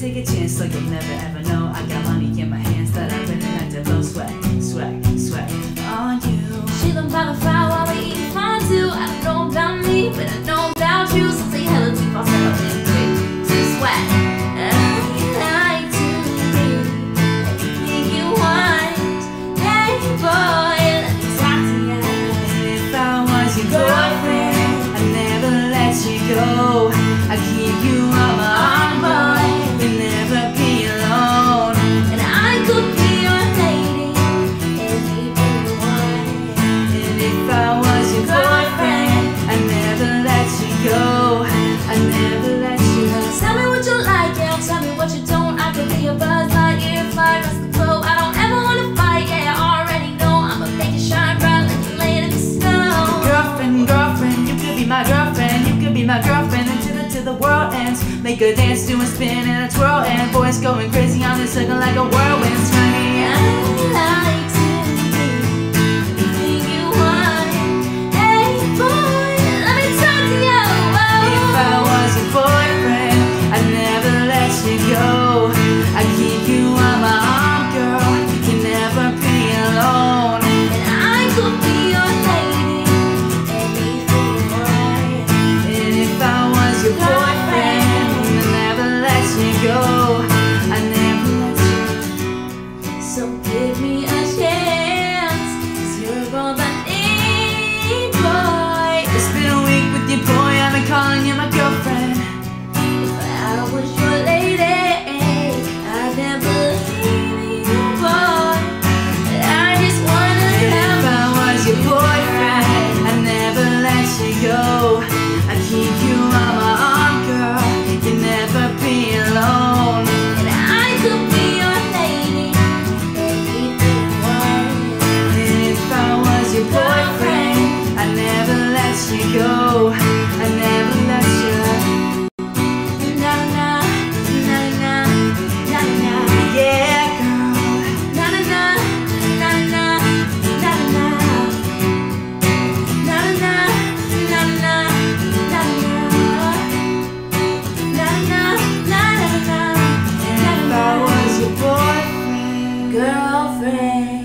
Take a chance so you'll never ever know. I got money in my hands that I really like to blow swag, swag, swag on you. Chillin' by the fire while we eat fondue. I don't know about me, but I know about you. So world ends. Make a dance, do a spin and a twirl, and boys going crazy on this circle like a whirlwind So give me a chance. friend.